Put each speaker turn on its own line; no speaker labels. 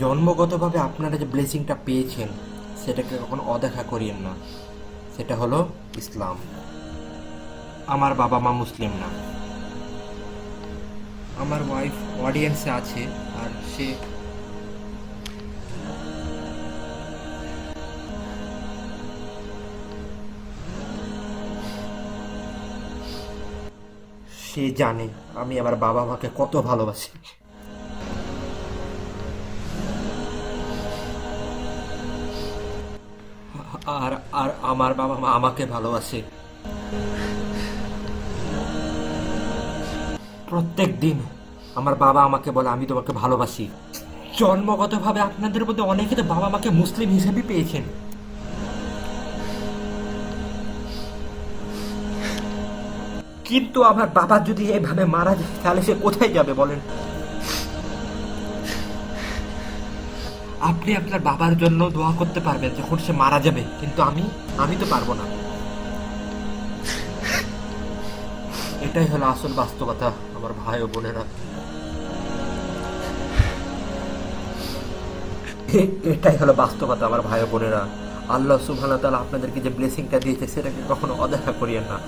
জন্মগতভাবে আপনারা যে ব্লেসিংটা পেয়েছেন, সেটাকে কখনো অদেখা করিয়েন না। সেটা হলো ইসলাম। আমার বাবা মা মুসলিম না। আমার ওয়াইফ অডিয়েন্সে আছে, আর সে সে জানে আমি আমার বাবা মাকে কত ভালোবাসি। আর আর আমার বাবা মা আমাকে ভালোবাসে। প্রত্যেক দিন আমার বাবা আমাকে বলে, আমি তোমাকে ভালোবাসি। জন্মগতভাবে আপনাদের মধ্যে অনেকে তো বাবা মাকে মুসলিম হিসেবে পেয়েছেন। কিন্তু আমার বাবা যদি এভাবে মারা যায়, তাহলে সে কোথায় যাবে বলেন? আপনি আপনার বাবার জন্য দোয়া করতে পারবেন যখন সে মারা যাবে, কিন্তু আমি আমি তো পারব না। এটাই হলো আসল বাস্তবতা আমার ভাই ও বোনেরা। এটাই হলো বাস্তবতা আমার ভাই বোনেরা। আল্লাহ ওয়া তাআলা আপনাদেরকে যে ব্লেসিংটা দিয়েছে, সেটাকে কখনো অদেখা করিয়েন না।